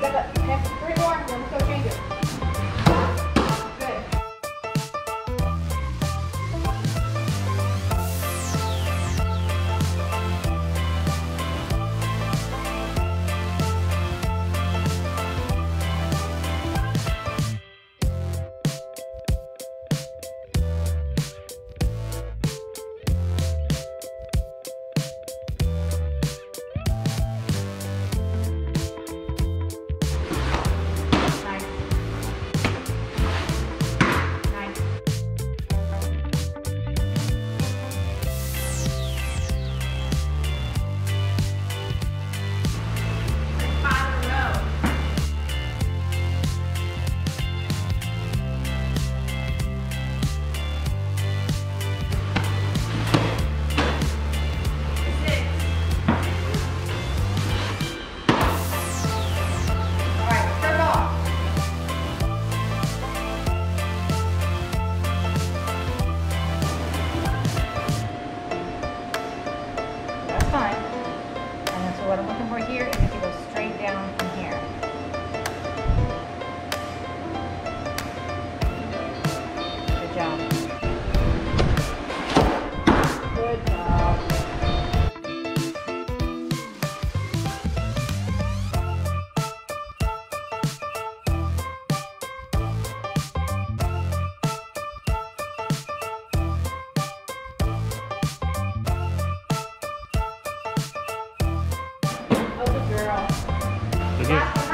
だから早く what I'm looking for here is if you go straight down Thank you.